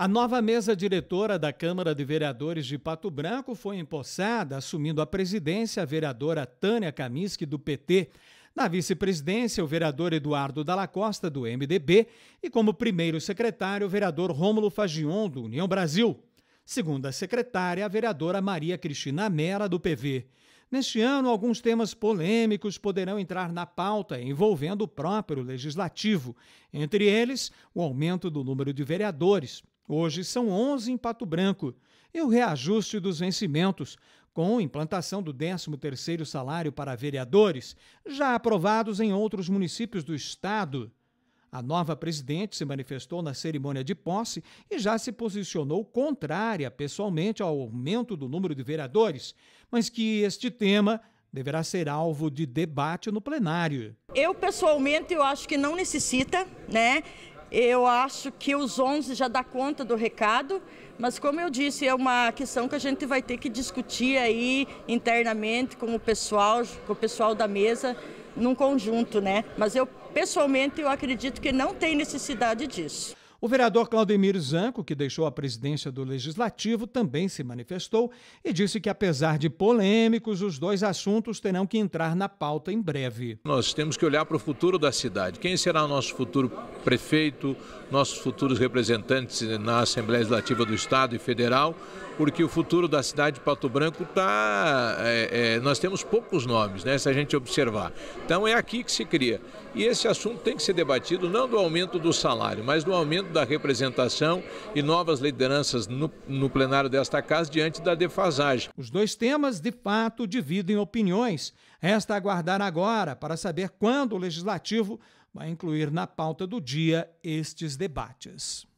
A nova mesa diretora da Câmara de Vereadores de Pato Branco foi empossada, assumindo a presidência a vereadora Tânia Kaminski, do PT. Na vice-presidência, o vereador Eduardo Dalla Costa, do MDB, e como primeiro secretário, o vereador Rômulo Fagion, do União Brasil. Segunda secretária, a vereadora Maria Cristina Mera, do PV. Neste ano, alguns temas polêmicos poderão entrar na pauta envolvendo o próprio legislativo, entre eles o aumento do número de vereadores. Hoje são 11 em Pato Branco, e o reajuste dos vencimentos, com implantação do 13º salário para vereadores, já aprovados em outros municípios do estado. A nova presidente se manifestou na cerimônia de posse e já se posicionou contrária pessoalmente ao aumento do número de vereadores, mas que este tema deverá ser alvo de debate no plenário. Eu pessoalmente eu acho que não necessita, né? Eu acho que os 11 já dá conta do recado, mas como eu disse, é uma questão que a gente vai ter que discutir aí internamente com o pessoal, com o pessoal da mesa, num conjunto, né? Mas eu pessoalmente eu acredito que não tem necessidade disso. O vereador Claudemir Zanco, que deixou a presidência do Legislativo, também se manifestou e disse que, apesar de polêmicos, os dois assuntos terão que entrar na pauta em breve. Nós temos que olhar para o futuro da cidade. Quem será o nosso futuro prefeito, nossos futuros representantes na Assembleia Legislativa do Estado e Federal, porque o futuro da cidade de Pato Branco está. É, é, nós temos poucos nomes, né, se a gente observar. Então é aqui que se cria. E esse assunto tem que ser debatido não do aumento do salário, mas do aumento da representação e novas lideranças no, no plenário desta casa diante da defasagem. Os dois temas, de fato, dividem opiniões. Resta aguardar agora para saber quando o Legislativo vai incluir na pauta do dia estes debates.